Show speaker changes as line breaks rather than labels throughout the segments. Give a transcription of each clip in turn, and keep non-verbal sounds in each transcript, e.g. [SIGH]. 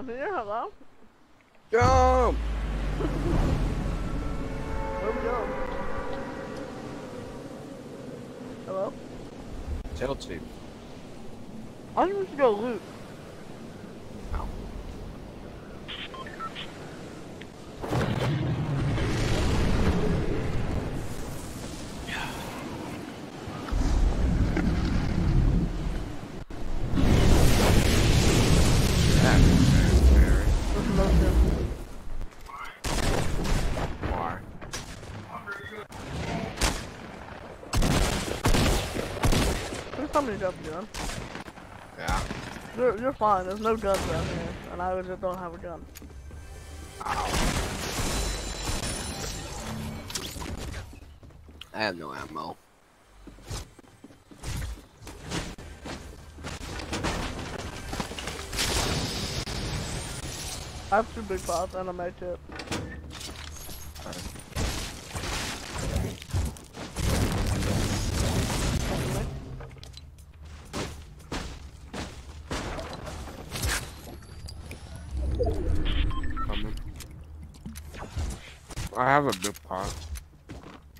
I'm here, hello?
Jump!
Where we going? Hello? I think we should go loot. This is Logan.
Why?
Please tell me to drop a gun.
Yeah.
You're, you're fine, there's no guns around here. And I just don't have a gun.
I have no ammo.
I have two big pots and a med kit.
I have a big pot.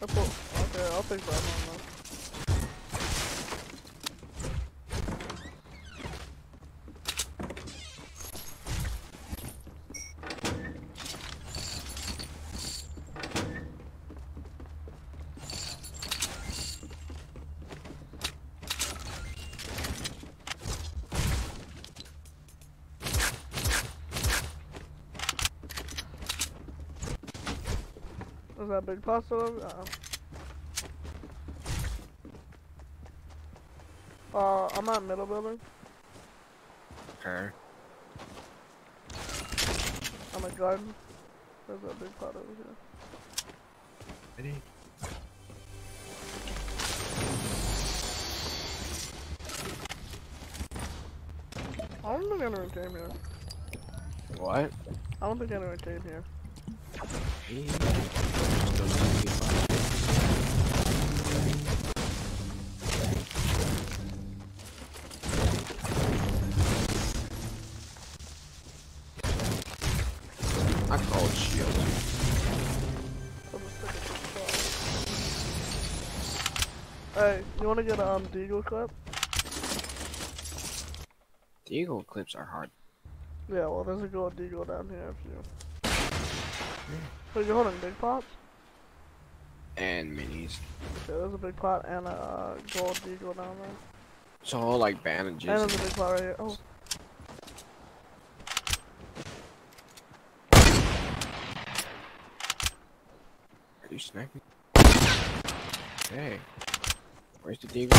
That's what, okay, I'll take that one that big still over? Uh -oh. Uh, I'm at middle building.
Okay.
I'm at garden. There's a big pot over here.
Ready?
I don't think anyone came here.
What?
I don't think anyone came here.
I
Hey, you wanna get a um, deagle clip?
Deagle clips are hard.
Yeah, well, there's a gold deagle down here if you. So you're holding big pots?
And minis.
Okay, there's a big pot and a uh, gold deagle down there.
It's all like bandages.
And there's a big pot right here. Oh,
Are you sniping? Hey. Where's the deagle?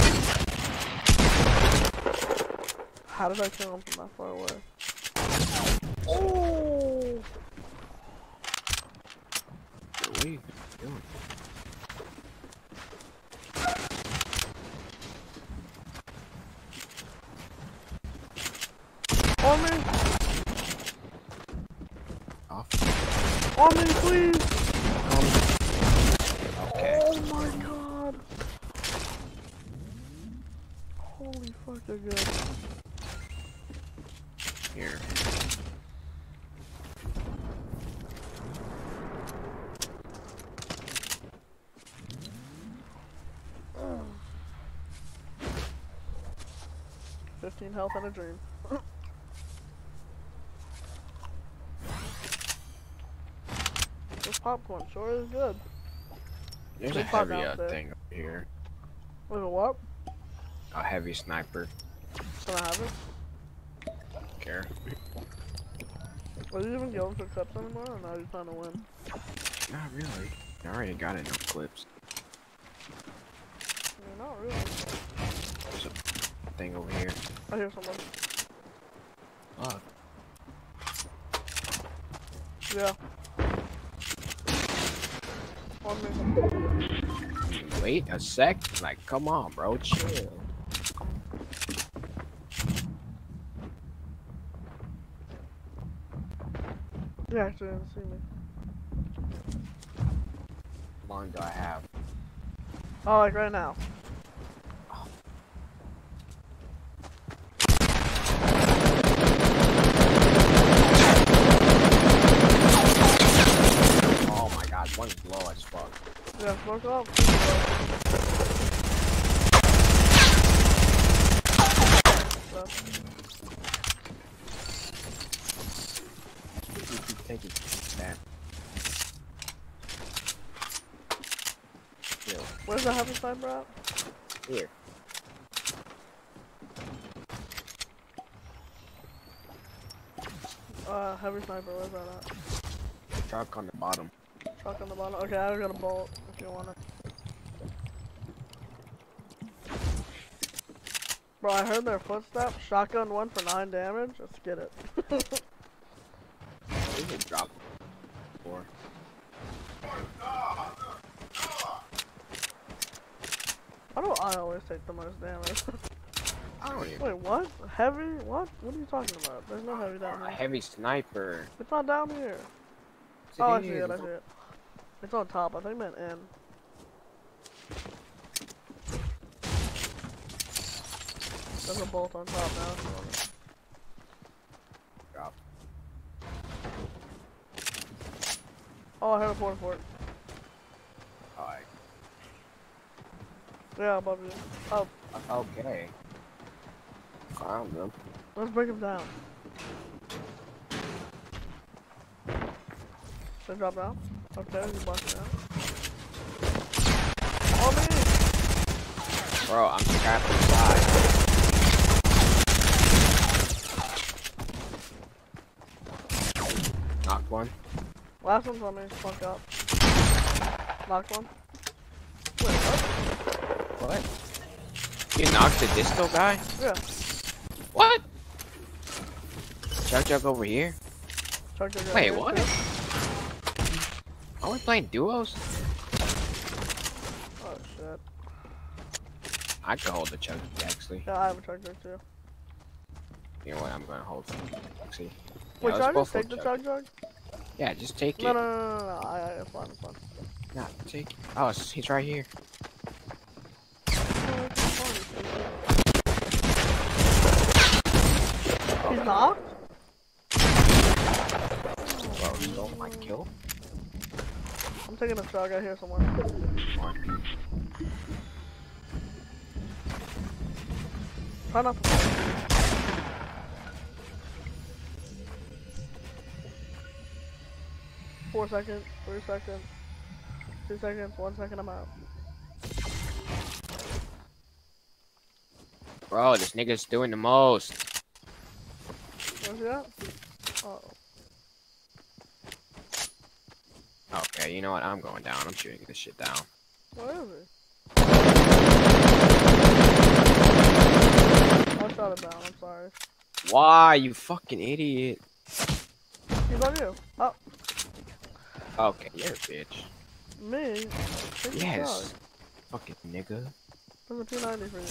how did I kill him from that far away? Oh!
What are you doing?
15 health and a dream. this popcorn sure is good.
There's
Big a
heavy uh, thing up here.
There's a what?
A heavy sniper.
Can I have it?
Care.
Are you even going for clips anymore, or are you trying to win?
Not really. I already got enough clips.
I mean, not really.
There's a thing over here.
I hear someone.
Look.
Yeah.
Wait a sec. Like, come on, bro. Chill.
You actually didn't see me.
How long do I have?
Oh, like right now.
one's low as fuck.
Yeah, smoke up.
You keep that. Yo,
Where's the heavy sniper at?
here.
Uh, heavy sniper, where's that at?
Truck on the bottom.
Truck on the bottom. Okay, I got a bolt you it. Bro, I heard their footsteps. Shotgun one for nine damage. Let's get it. [LAUGHS]
We could drop four.
Why do I always take the most damage? [LAUGHS]
I don't even.
Wait, what? Heavy? What? What are you talking about? There's no heavy down
A
here.
heavy sniper.
It's not down here.
Yes,
Oh, I see it. I see it. It's on top. I think it meant in. There's a bolt on top now. it.
Drop.
Oh, I heard a porta fort.
Alright.
Yeah, above you. Oh,
Okay. Found them.
let's break them down. They drop down? Okay, you busting out. Oh, me!
Bro, I'm trapped inside. Knocked one.
Last one's on me. Fuck up. Knocked one. Wait, what?
What? You knocked the disco guy?
Yeah.
What? Chug Jug over here?
Chuck, chuck, chuck,
Wait, what?
chuck.
Are we playing duos?
Oh, shit.
I can hold the Chug Jug, actually.
Yeah, I have a chuck too.
You know what? I'm gonna hold him. See?
Wait,
Yeah,
should I just take the
chug.
jug?
Yeah, just take it.
No, no, no, no, no, I, it's fine, it's fine.
Nah, take it. Oh, he's right here.
He's knocked?
Bro, stole my kill.
I'm taking a chug, I hear someone. Try not to. Four seconds, three seconds, two seconds, one second, I'm out.
Bro, this nigga's doing the most.
Where's he at? Oh,
Okay, you know what? I'm going down. I'm shooting this shit down.
he? I shot him down, I'm sorry.
Why, you fucking idiot?
He's on you. Oh,
Okay, you're a bitch.
me? Take
Yes. Fucking nigga.
There's a P90 for you.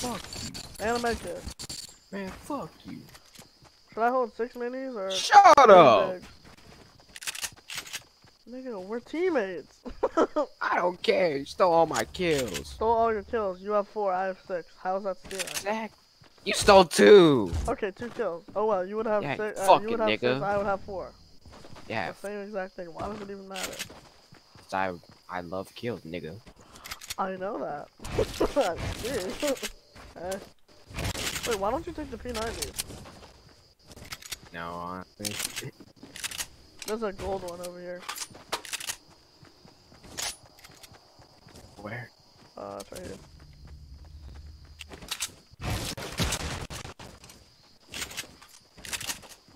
Fuck you.
And a med kit.
Man, fuck you.
Should I hold six minis or?
Shut up!
Nigga, we're teammates. [LAUGHS]
I don't care. You stole all my kills.
Stole all your kills. You have four. I have six. How's that stealing?
Zach, you stole two.
Okay, two kills. Oh well, you would have
Yeah,
six. Uh, you would have six. I would have four.
Yeah,
The same exact thing. Why does it even matter?
I I love kills, nigga.
I know that. [LAUGHS] Eh. Wait, why don't you take the P90?
No, honestly.
There's a gold one over here.
Where?
Uh, it's right here.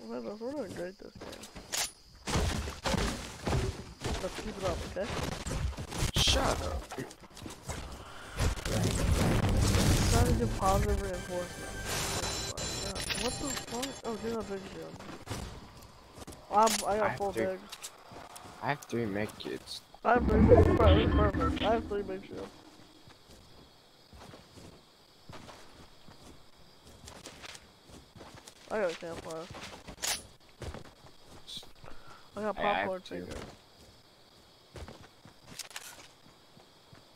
Well, we're doing great this game. Let's keep it up, okay?
Shut up.
Trying to get positive reinforcement. What the fuck? Oh, do not big shield. I'm, I
I
got
have
full
three.
big.
I have three med kits.
I have three big is perfect. I have three big shields. I got a campfire. I got
I- I have
popcorn chicken.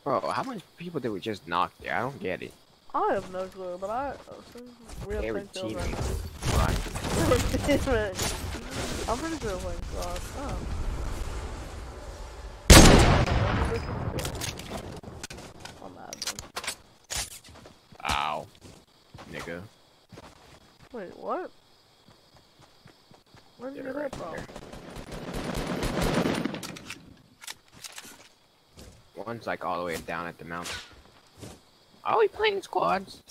Bro, how many people did we just knock there? I don't get it.
I have no clue, but I. Uh, we have 10 kills right now.
Right.
We were teaming. I'm pretty sure we're playing. Oh. On. Ow.
Nigga.
Wait, what?
Where
did that from?
One's like all the way down at the mountain. Are we playing squads?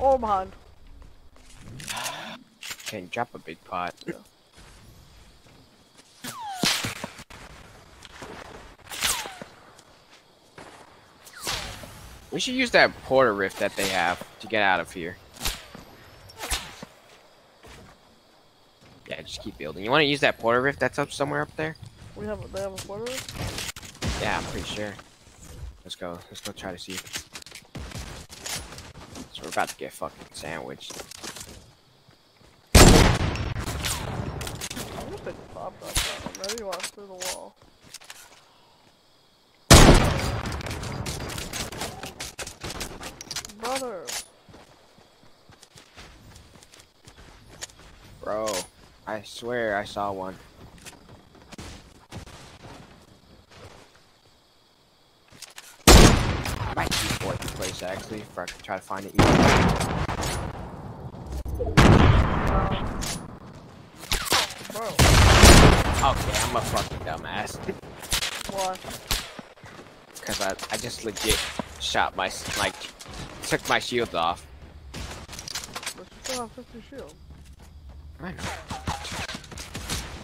Oh man.
Can drop a big pot. We should use that porter rift that they have to get out of here. Yeah, just keep building. You want to use that porter rift that's up somewhere up there?
We have a, they have a quarter.
Yeah, I'm pretty sure. Let's go. Let's go try to see. So we're about to get fucking sandwiched.
I'm gonna take the top off that. Maybe walk through the wall. Brother.
Bro, I swear I saw one. I might keep fourth place actually, if I could try to find it. easy.
Um, bro.
Okay, I'm a fucking dumbass.
Why?
Cause I, I just legit shot my, like, took my shield off.
But you still have 50 shield.
I know.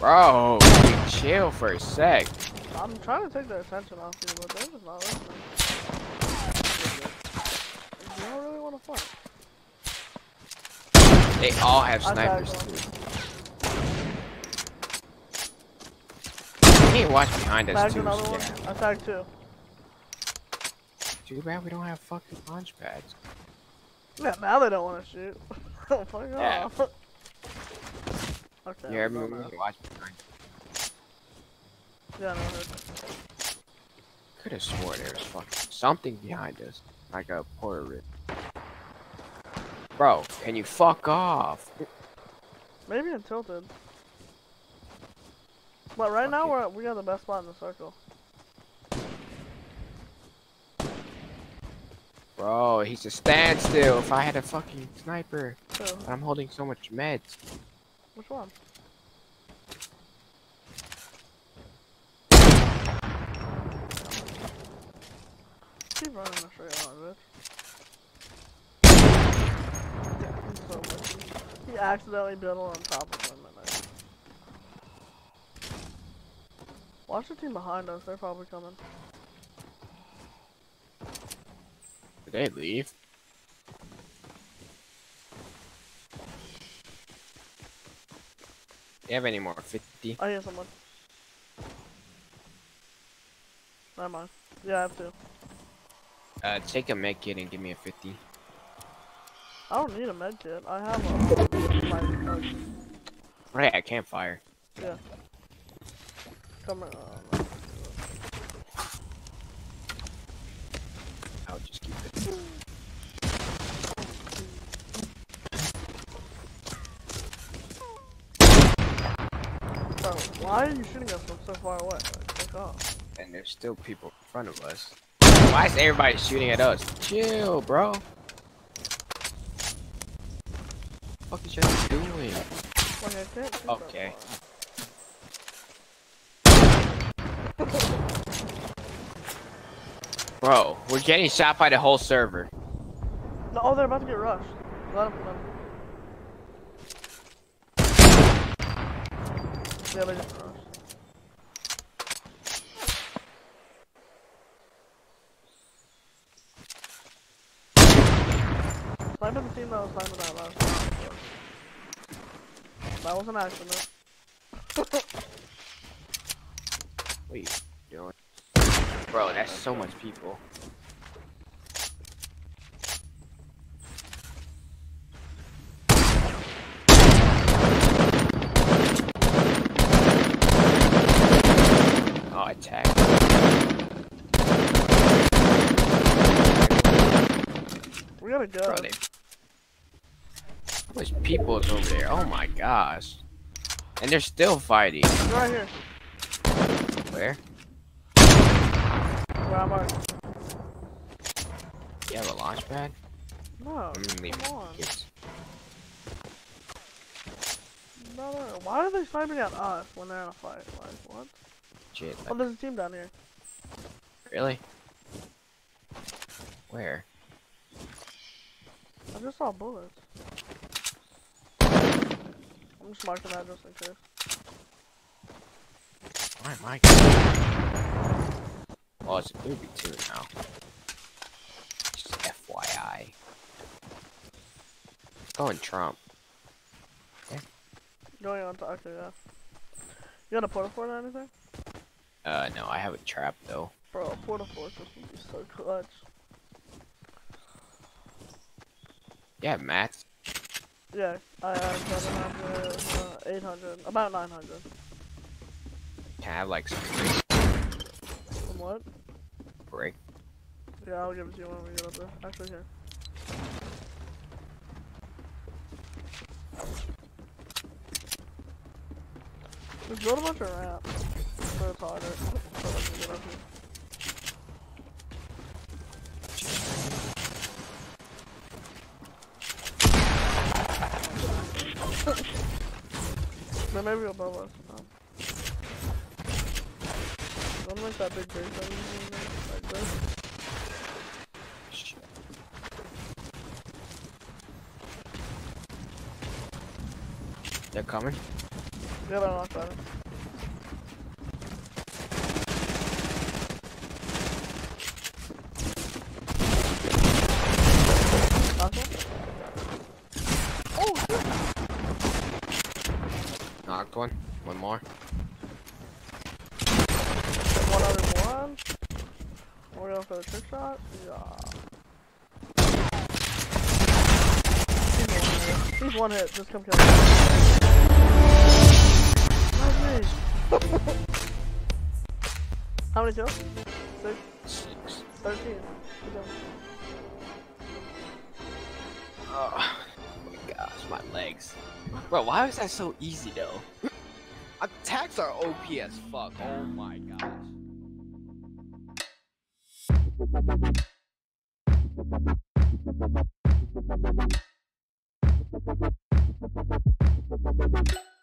Bro, chill for a sec.
I'm trying to take their attention off you, but they're just not listening. You don't really want to fight.
They all have snipers too. [LAUGHS] To watch behind us
Tagged
too.
another one.
yeah.
I tagged two.
Too bad we don't have fucking launch pads.
Yeah, now they don't want to shoot. [LAUGHS] oh, fuck
Yeah.
off. [LAUGHS] okay.
You hear
I'm
me?
done
We
now.
need to watch behind.
Yeah, no.
Could have swore there was fucking something behind us, like a porter rip. Bro, can you fuck off?
Maybe in tilted. But right now we're we got the best spot in the circle.
Bro, he's a standstill. If I had a fucking sniper, I'm holding so much meds.
which one? Keep running straight line, bitch. He accidentally built on top of him and I... Watch the team behind us, they're probably coming.
Did they leave? Do you have any more? 50?
I hear someone. Never mind. Yeah, I have to.
Uh, take a med kit and give me a 50.
I don't need a med kit. I have a uh,
Right, I can't fire.
Come uh,
I'll just keep it.
bro, why are you shooting us from so far away? Like, off.
And there's still people in front of us. Why is everybody shooting at us? Chill, bro. What the fuck is you doing? Okay.
That far.
Bro, we're getting shot by the whole server.
No, oh, they're about to get rushed. Let them, let them. Yeah, they just rushed. Sniper the team that was sniping that last. That was an accident. [LAUGHS]
What are you doing? Bro, that's so much people. Oh, attack.
We gotta go.
Bro, they... There's people over there. Oh my gosh. And they're still fighting.
Right here.
Where?
Where am I?
You have a launch pad?
No,
I'm gonna leave
come on. why are they sniping at us when they're in a fight? Like, what?
Shit.
Oh, there's a team down here.
Really? Where?
I just saw bullets. I'm just marking that just in case.
Why am I getting... It's a booby too now. Just FYI. Going Trump. Yeah.
Going on to okay, yeah. You got a porta fort or anything?
Uh, no, I have a trap though.
Bro, a porta fort this would be so clutch.
Yeah, Matt.
Yeah, I have 700, uh, 800, about 900.
Have like some
From what?
break?
Yeah, I'll give it to you when we get up there. Actually, here. Just build a bunch of ramps. So it's harder. So I can get up [LAUGHS] here. But maybe above us. Don't make that big base that we this.
Shit. They're coming.
Yeah, they're not better. Last one? Oh, shit!
Knocked one. One more.
There's one other one. We're going for the trick shot. Yeah. He's one hit. Just come kill. Me. How many kills? Six?
Six.
Thirteen.
Oh my gosh, my legs. Bro, why is that so easy though? [LAUGHS] Attacks are OP as fuck. Oh my gosh. Thank you.